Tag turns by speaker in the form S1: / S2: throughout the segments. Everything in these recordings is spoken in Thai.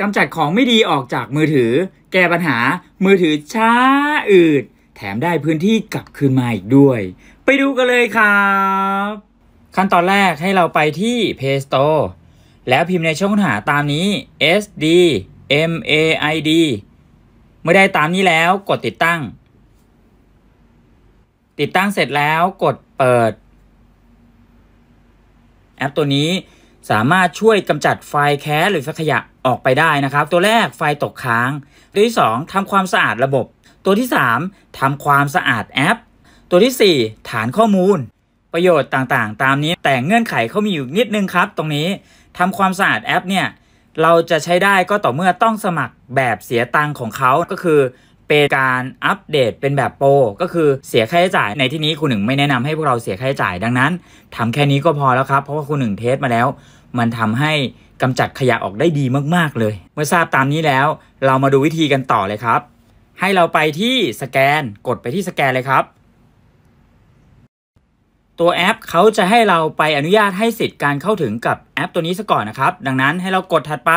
S1: กำจัดของไม่ดีออกจากมือถือ แก้ปัญหามือถือช้าอืด แถมได้พื้นที่กลับคืนมาอีกด้วย ไปดูกันเลยครับ ขั้นตอนแรกให้เราไปที่ Play Store แล้วพิมพ์ในช่องค้นหาตามนี้ S D M A I D เมื่อได้ตามนี้แล้วกดติดตั้ง ติดตั้งเสร็จแล้วกดเปิด แอปตัวนี้ สามารถช่วยกำจัดไฟล์แคชหรือไฟล์ขยะออกไปได้นะครับ ตัวแรกไฟล์ตกค้าง ตัวที่ 2ทำความสะอาดระบบ ตัวที่ 3ทำความสะอาดแอป ตัวที่ 4 ฐานข้อมูล ประโยชน์ต่างๆ ตามนี้แต่เงื่อนไขเขามีอยู่นิดนึงครับ ตรงนี้ทำความสะอาดแอปเนี่ยเราจะใช้ได้ก็ต่อเมื่อต้องสมัครแบบเสียตังค์ของเขาก็คือ เป็นการอัปเดตเป็นแบบ Pro ก็คือเสียค่าใช้จ่ายในที่นี้ครูหนึ่งไม่แนะนำให้พวกเราเสียค่าใช้จ่ายดังนั้นทำแค่นี้ก็พอแล้วครับ เพราะว่าคุณหนึ่งเทสมาแล้ว มันทำให้กำจัดขยะออกได้ดีมากๆเลย เมื่อทราบตามนี้แล้ว เรามาดูวิธีกันต่อเลยครับ ให้เราไปที่สแกนกดไปที่สแกนเลยครับ ตัวแอปเขาจะให้เราไปอนุญาตให้สิทธิ์การเข้าถึงกับแอปตัวนี้ซะก่อนนะครับ ดังนั้นให้เรากดถัดไป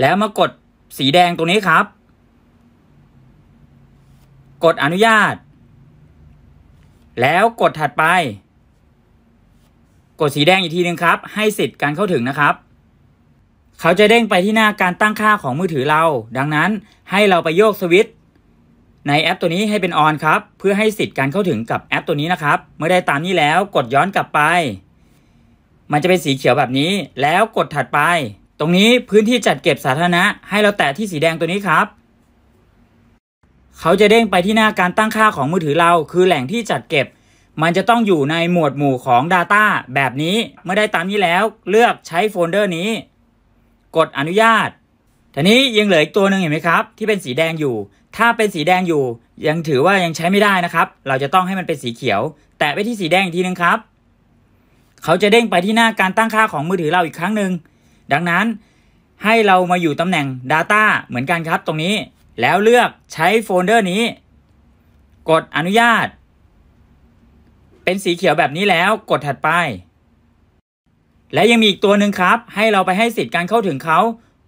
S1: แล้วมากดสีแดงตรงนี้ครับ กดอนุญาต แล้วกดถัดไป กดสีแดงอีกทีนึงครับ ให้สิทธิ์การเข้าถึงนะครับ เขาจะเด้งไปที่หน้าการตั้งค่าของมือถือเรา ดังนั้นให้เราไปโยกสวิตช์ในแอปตัวนี้ให้เป็นออนครับ เพื่อให้สิทธิ์การเข้าถึงกับแอปตัวนี้นะครับ เมื่อได้ตามนี้แล้วกดย้อนกลับไป มันจะเป็นสีเขียวแบบนี้ แล้วกดถัดไป ตรงนี้พื้นที่จัดเก็บสาธารณะ ให้เราแตะที่สีแดงตัวนี้ครับ เขาจะเด้งไปที่หน้าการตั้งค่าของมือถือเรา คือแหล่งที่จัดเก็บ มันจะต้องอยู่ในหมวดหมู่ของ Data แบบนี้เมื่อได้ตามนี้แล้ว เลือกใช้โฟลเดอร์นี้ กดอนุญาตทีนี้ยังเหลืออีกตัวหนึ่งเห็นไหมครับ ที่เป็นสีแดงอยู่ ถ้าเป็นสีแดงอยู่ ยังถือว่ายังใช้ไม่ได้นะครับ เราจะต้องให้มันเป็นสีเขียว แตะไปที่สีแดงอีกทีนึงครับ เขาจะเด้งไปที่หน้าการตั้งค่าของมือถือเราอีกครั้งหนึ่งดังนั้นให้เรามาอยู่ตำแหน่ง Data เหมือนกันครับตรงนี้ แล้วเลือกใช้โฟลเดอร์นี้ กดอนุญาต เป็นสีเขียวแบบนี้แล้วกดถัดไป และยังมีอีกตัวหนึ่งครับ ให้เราไปให้สิทธิ์การเข้าถึงเขา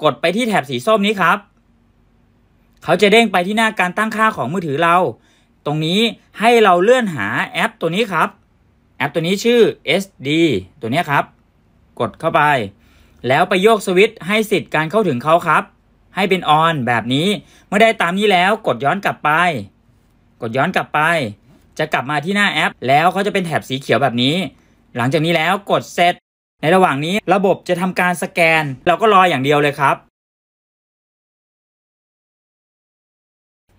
S1: กดไปที่แถบสีส้มนี้ครับ เขาจะเด้งไปที่หน้าการตั้งค่าของมือถือเรา ตรงนี้ให้เราเลื่อนหาแอปตัวนี้ครับ แอปตัวนี้ชื่อ SD ตัวนี้ครับ กดเข้าไป แล้วไปโยกสวิตช์ให้สิทธิ์การเข้าถึงเขาครับ ให้เป็นออนแบบนี้ เมื่อได้ตามนี้แล้วกดย้อนกลับไป กดย้อนกลับไป จะกลับมาที่หน้าแอป แล้วเขาจะเป็นแถบสีเขียวแบบนี้ หลังจากนี้แล้วกดเซตในระหว่างนี้ระบบจะทำการสแกน เราก็รออย่างเดียวเลยครับ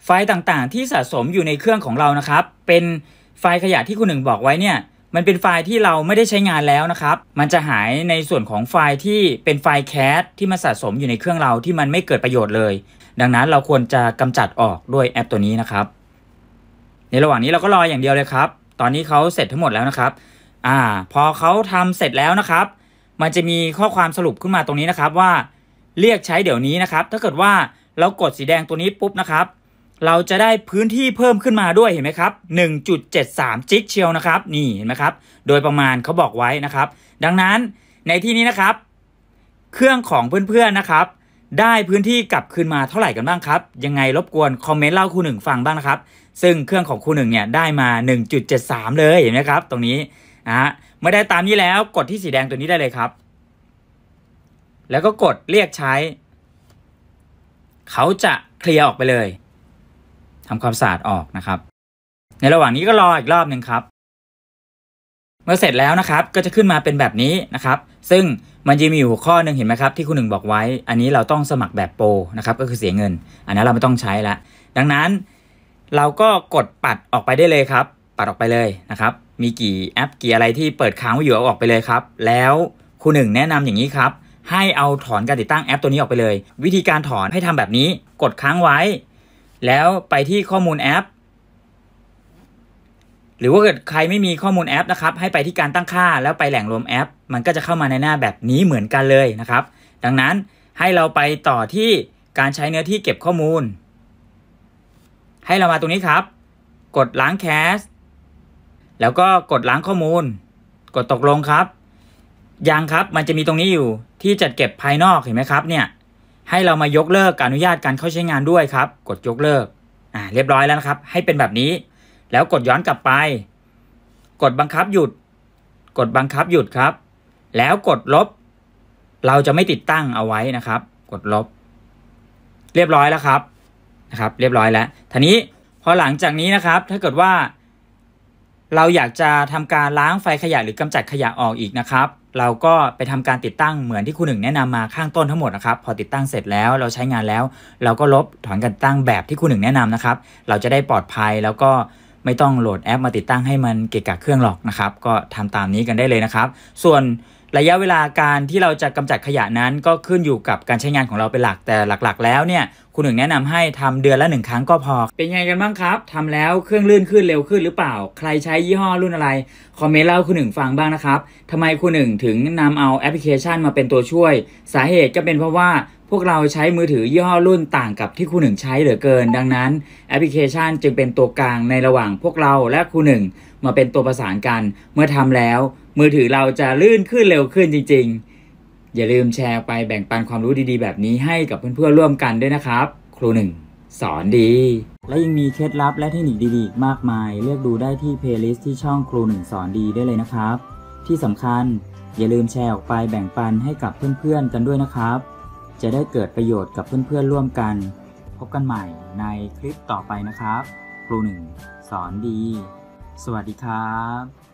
S1: ไฟล์ต่างๆ ที่สะสมอยู่ในเครื่องของเรานะครับ เป็นไฟล์ขยะที่ครูหนึ่งบอกไว้เนี่ย มันเป็นไฟล์ที่เราไม่ได้ใช้งานแล้วนะครับ มันจะหายในส่วนของไฟล์ที่เป็นไฟล์แคชที่มาสะสมอยู่ในเครื่องเราที่มันไม่เกิดประโยชน์เลย ดังนั้นเราควรจะกำจัดออกด้วยแอปตัวนี้นะครับ ในระหว่างนี้เราก็รออย่างเดียวเลยครับ ตอนนี้เขาเสร็จทั้งหมดแล้วนะครับ อ่า พอเขาทำเสร็จแล้วนะครับ มันจะมีข้อความสรุปขึ้นมาตรงนี้นะครับว่า เรียกใช้เดี๋ยวนี้นะครับ ถ้าเกิดว่าเรากดสีแดงตัวนี้ปุ๊บนะครับ เราจะได้พื้นที่เพิ่มขึ้นมาด้วยเห็นไหมครับ 1.73 จิกเชียวนะครับ นี่เห็นไหมครับ โดยประมาณเขาบอกไว้นะครับ ดังนั้นในที่นี้นะครับ เครื่องของเพื่อนๆนะครับ ได้พื้นที่กลับคืนมาเท่าไหร่กันบ้างครับ ยังไงรบกวนคอมเมนต์เล่าครูหนึ่งฟังบ้างนะครับ ซึ่งเครื่องของครูหนึ่งเนี่ยได้มา 1.73 เลยเห็นไหมครับ ตรงนี้นะฮะเมื่อได้ตามนี้แล้วกดที่สีแดงตัวนี้ได้เลยครับ แล้วก็กดเรียกใช้ เขาจะเคลียร์ออกไปเลย ทำความสะอาดออกนะครับ ในระหว่างนี้ก็รออีกรอบหนึ่งครับ เมื่อเสร็จแล้วนะครับก็จะขึ้นมาเป็นแบบนี้นะครับ ซึ่งมันจะมีอยู่ข้อหนึ่งเห็นไหมครับที่คุณหนึ่งบอกไว้ อันนี้เราต้องสมัครแบบโปรนะครับก็คือเสียเงิน อันนั้นเราไม่ต้องใช้ละดังนั้นเราก็กดปัดออกไปได้เลยครับ ปัดออกไปเลยนะครับ มีกี่แอปกี่อะไรที่เปิดค้างไว้อยู่เอาออกไปเลยครับ แล้วคุณหนึ่งแนะนำอย่างนี้ครับ ให้เอาถอนการติดตั้งแอปตัวนี้ออกไปเลย วิธีการถอนให้ทำแบบนี้ กดค้างไว้ แล้วไปที่ข้อมูลแอป หรือว่าเกิดใครไม่มีข้อมูลแอปนะครับ ให้ไปที่การตั้งค่าแล้วไปแหล่งรวมแอป มันก็จะเข้ามาในหน้าแบบนี้เหมือนกันเลยนะครับ ดังนั้นให้เราไปต่อที่การใช้เนื้อที่เก็บข้อมูล ให้เรามาตรงนี้ครับ กดล้างแคสแล้วก็กดล้างข้อมูล กดตกลงครับยังครับมันจะมีตรงนี้อยู่ที่จัดเก็บภายนอกเห็นไหมครับเนี่ย ให้เรามายกเลิกอนุญาตการเข้าใช้งานด้วยครับ กดยกเลิกอ่าเรียบร้อยแล้วนะครับ ให้เป็นแบบนี้ แล้วกดย้อนกลับไป กดบังคับหยุด กดบังคับหยุดครับ แล้วกดลบ เราจะไม่ติดตั้งเอาไว้นะครับ กดลบ เรียบร้อยแล้วครับนะครับ เรียบร้อยแล้วทีนี้พอหลังจากนี้นะครับ ถ้าเกิดว่า เราอยากจะทำการล้างไฟขยะหรือกำจัดขยะออกอีกนะครับ เราก็ไปทำการติดตั้งเหมือนที่คุณหนึ่งแนะนำมาข้างต้นทั้งหมดนะครับ พอติดตั้งเสร็จแล้วเราใช้งานแล้ว เราก็ลบถอนการตั้งแบบที่คุณหนึ่งแนะนำนะครับ เราจะได้ปลอดภัยแล้วก็ไม่ต้องโหลดแอปมาติดตั้งให้มันเกะกะเครื่องหรอกนะครับ ก็ทำตามนี้กันได้เลยนะครับ ส่วน ระยะเวลาการที่เราจะกำจัดขยะนั้นก็ขึ้นอยู่กับการใช้งานของเราเป็นหลักแต่หลักๆ แล้วเนี่ยคุณหนึ่งแนะนำให้ทำเดือนละหนึ่งครั้งก็พอ เป็นไงกันบ้างครับทำแล้วเครื่องลื่นขึ้นเร็วขึ้นหรือเปล่า ใครใช้ยี่ห้อรุ่นอะไรคอมเมนต์เล่าคุณหนึ่งฟังบ้างนะครับทำไมคุณหนึ่งถึงนำเอาแอปพลิเคชันมาเป็นตัวช่วย สาเหตุก็เป็นเพราะว่า วกเราใช้มือถือยี่ห้อรุ่นต่างกับที่คุณหนึ่งใช้เหลือเกิน ดังนั้น แอปพลิเคชันจึงเป็นตัวกลางในระหว่างพวกเราและคุณหนึ่งมาเป็นตัวประสานกัน เมื่อทำแล้ว มือถือเราจะลื่นขึ้นเร็วขึ้นจริง ๆ อย่าลืมแชร์ไปแบ่งปันความรู้ดีๆ แบบนี้ให้กับเพื่อนๆร่วมกันด้วยนะครับ ครูหนึ่งสอนดี และยังมีเคล็ดลับและเทคนิคดีๆ มากมาย เลือกดูได้ที่เพลย์ลิสต์ที่ช่องครูหนึ่งสอนดีได้เลยนะครับ ที่สำคัญอย่าลืมแชร์ออกไปแบ่งปันให้กับเพื่อนๆกันด้วยนะครับ จะได้เกิดประโยชน์กับเพื่อนๆร่วมกัน พบกันใหม่ในคลิปต่อไปนะครับ ครูหนึ่งสอนดี สวัสดีครับบ